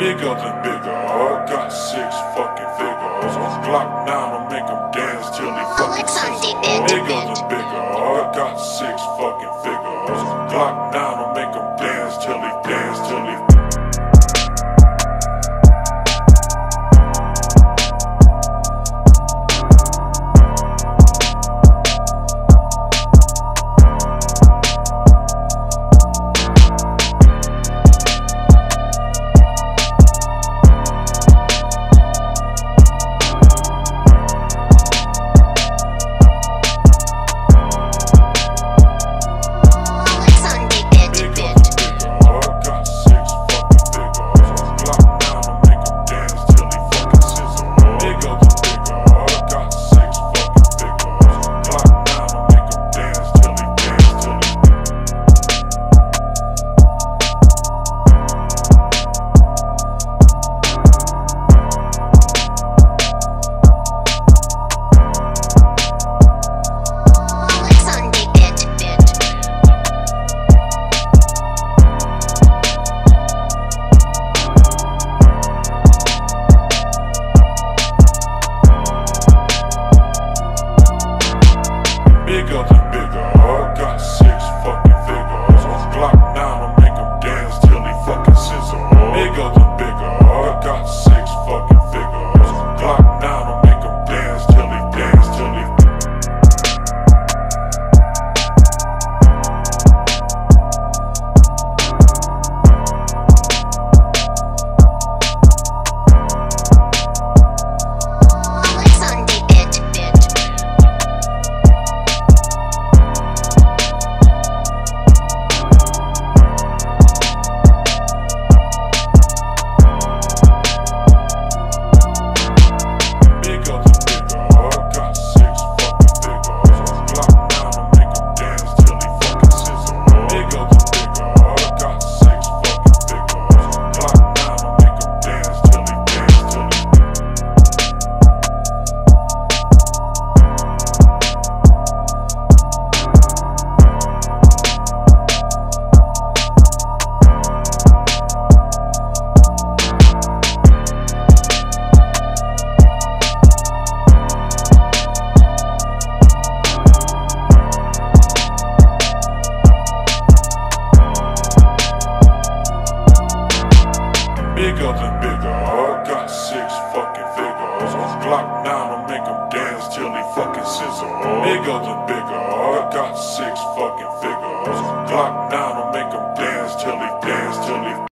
Bigger than bigger, I got six fucking figures. Glock 9 will make them dance till they fucking on sizzle. Bigger than bigger, I got six fucking figures. Glock 9 will make them dance till they dance till they Bigger than bigger, I got six fucking figures. Glock 9 will make them dance till they fucking sizzle. Bigger than bigger, I got six fucking figures. Glock 9 will make them dance till they dance till they